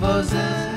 Hosanna.